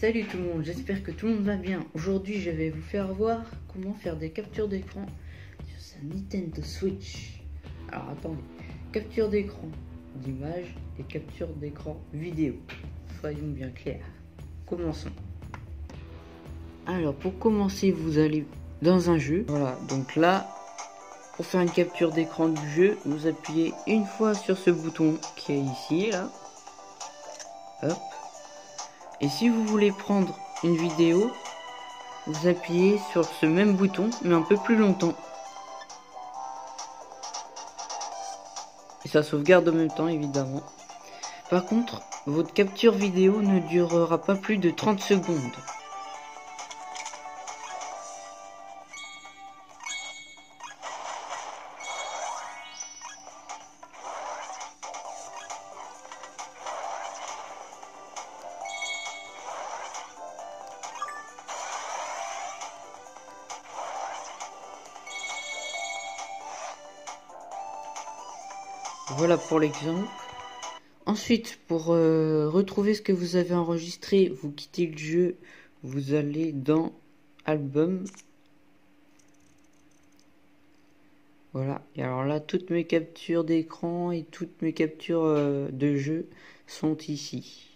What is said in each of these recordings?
salut tout le monde, j'espère que tout le monde va bien. Aujourd'hui, je vais vous faire voir comment faire des captures d'écran sur sa Nintendo Switch. Alors attendez, capture d'écran d'image et capture d'écran vidéo. Soyons bien clairs. Commençons. Alors pour commencer, vous allez dans un jeu. Voilà, donc là, pour faire une capture d'écran du jeu, vous appuyez une fois sur ce bouton qui est ici, là. Hop. Et si vous voulez prendre une vidéo, vous appuyez sur ce même bouton, mais un peu plus longtemps. Et ça sauvegarde en même temps, évidemment. Par contre, votre capture vidéo ne durera pas plus de 30 secondes. Voilà pour l'exemple. Ensuite, pour euh, retrouver ce que vous avez enregistré, vous quittez le jeu, vous allez dans Album. Voilà, et alors là, toutes mes captures d'écran et toutes mes captures euh, de jeu sont ici.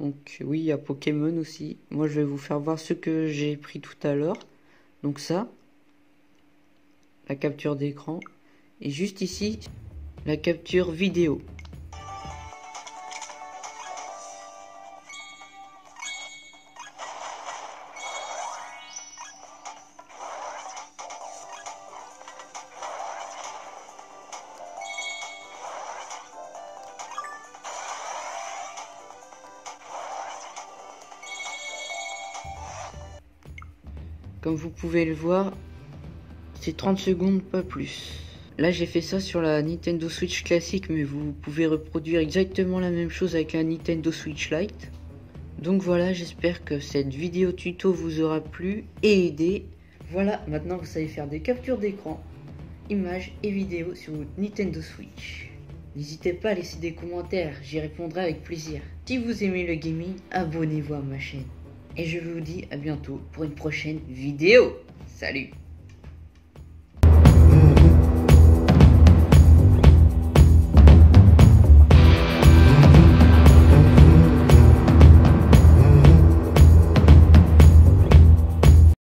Donc oui, il y a Pokémon aussi. Moi, je vais vous faire voir ce que j'ai pris tout à l'heure. Donc ça, la capture d'écran. Et juste ici, la capture vidéo. Comme vous pouvez le voir, c'est 30 secondes, pas plus. Là, j'ai fait ça sur la Nintendo Switch classique, mais vous pouvez reproduire exactement la même chose avec la Nintendo Switch Lite. Donc voilà, j'espère que cette vidéo tuto vous aura plu et aidé. Voilà, maintenant vous savez faire des captures d'écran, images et vidéos sur votre Nintendo Switch. N'hésitez pas à laisser des commentaires, j'y répondrai avec plaisir. Si vous aimez le gaming, abonnez-vous à ma chaîne. Et je vous dis à bientôt pour une prochaine vidéo. Salut